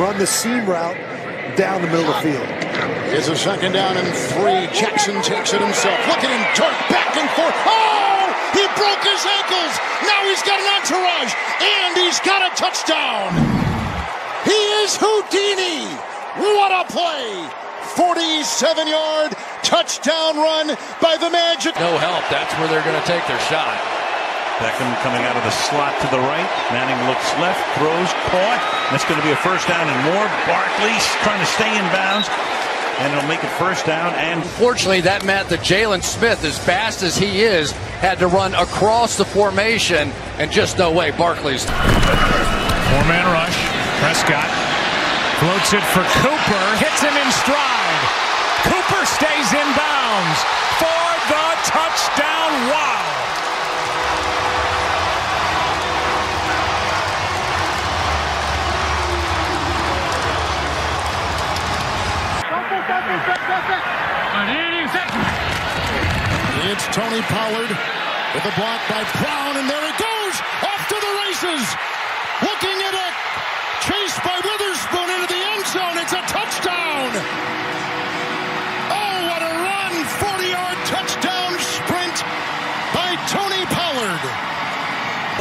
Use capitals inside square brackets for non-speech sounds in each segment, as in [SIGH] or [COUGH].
run the seam route down the middle of the field. It's a second down and three. Jackson takes it himself. Look at him dart back and forth. Oh! He broke his ankles. Now he's got an entourage. And he's got a touchdown. He is Houdini. What a play. 47 yard touchdown run by the Magic. No help. That's where they're going to take their shot. Beckham coming out of the slot to the right. Manning looks left, throws, caught. That's going to be a first down and more. Barkley's trying to stay in bounds. And it'll make it first down. And Fortunately, that meant that Jalen Smith, as fast as he is, had to run across the formation. And just no way, Barkley's. Four man rush. Prescott floats it for Cooper. Hits him in stride. Cooper stays in bounds for the touchdown. Wow. It's Tony Pollard with a block by Brown, and there it goes off to the races. Looking at it, chased by Witherspoon into the end zone. It's a touchdown. Oh, what a run! 40-yard touchdown sprint by Tony Pollard.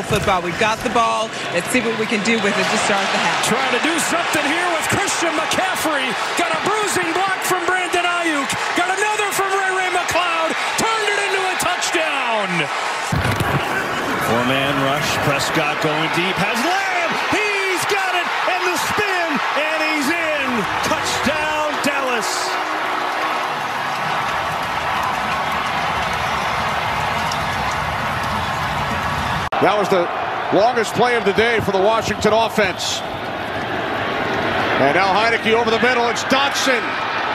Football. We've got the ball. Let's see what we can do with it to start the half. Trying to do something here with Christian McCaffrey. Got a bruising block from Brandon Aiyuk. Got another from Ray Ray McCloud. Turned it into a touchdown. four man rush. Prescott going deep. Has Lamb. He's got it. And the spin. And he's in. Touchdown, Dallas. That was the longest play of the day for the Washington offense. And now Heinicke over the middle. It's Dotson.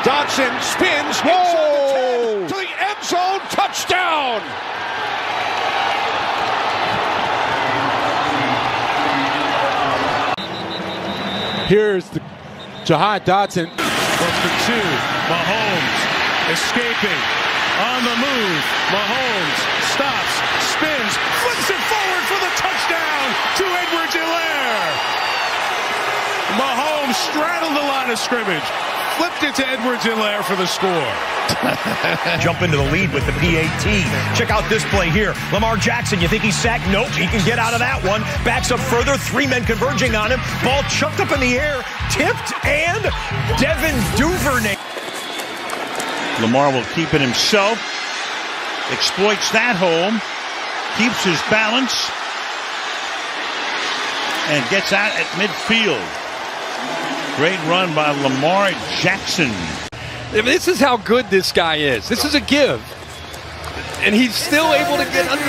Dotson spins Whoa! to the end zone. Touchdown. Here's the Jahan Dotson. Goes for two. Mahomes escaping. On the move. Mahomes stops, spins, flips it forward for the touchdown to Edwards Helaire. Mahomes straddled the line of scrimmage. Flipped it to Edwards Helaire for the score. [LAUGHS] jump into the lead with the PAT. Check out this play here. Lamar Jackson, you think he's sacked? Nope, he can get out of that one. Backs up further, three men converging on him. Ball chucked up in the air, tipped, and Devin Duvernay. Lamar will keep it himself. Exploits that hole. Keeps his balance. And gets out at midfield. Great run by Lamar Jackson. This is how good this guy is. This is a give. And he's still able to get under.